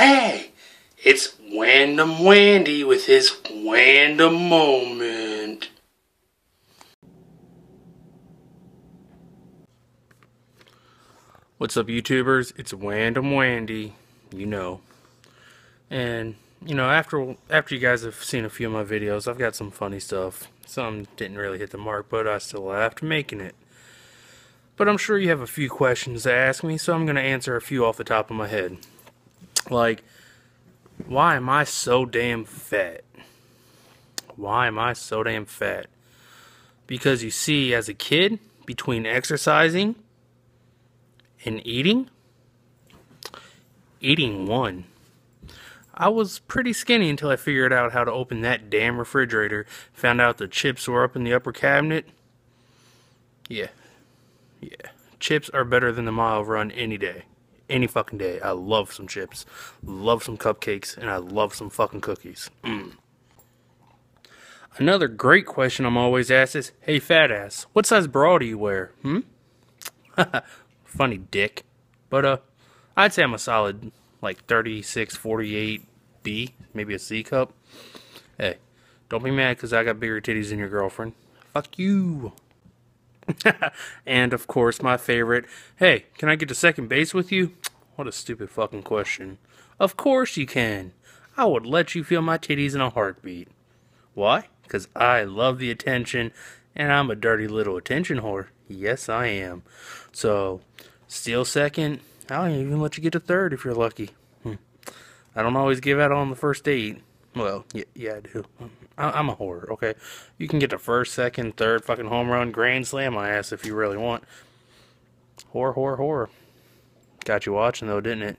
Hey, it's Wandom Wandy with his Wandom moment. What's up, YouTubers? It's Wandom Wandy. You know. And, you know, after after you guys have seen a few of my videos, I've got some funny stuff. Some didn't really hit the mark, but I still laughed making it. But I'm sure you have a few questions to ask me, so I'm going to answer a few off the top of my head. Like, why am I so damn fat? Why am I so damn fat? Because you see, as a kid, between exercising and eating, eating one. I was pretty skinny until I figured out how to open that damn refrigerator. Found out the chips were up in the upper cabinet. Yeah. Yeah. Chips are better than the mile run any day any fucking day. I love some chips, love some cupcakes, and I love some fucking cookies. Mm. Another great question I'm always asked is, "Hey fat ass, what size bra do you wear?" Hmm. Funny dick, but uh, I'd say I'm a solid like 36, 48 B, maybe a C cup. Hey, don't be mad because I got bigger titties than your girlfriend. Fuck you. and of course, my favorite, hey, can I get to second base with you? What a stupid fucking question. Of course you can. I would let you feel my titties in a heartbeat. Why? Because I love the attention, and I'm a dirty little attention whore. Yes, I am. So, steal second, I'll even let you get to third if you're lucky. Hmm. I don't always give out on the first date. Well, yeah, yeah, I do. I, am a whore, okay? You can get the first, second, third fucking home run, grand slam my ass if you really want. Whore, whore, whore. Got you watching though, didn't it?